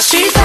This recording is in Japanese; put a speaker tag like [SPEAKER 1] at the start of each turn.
[SPEAKER 1] 日明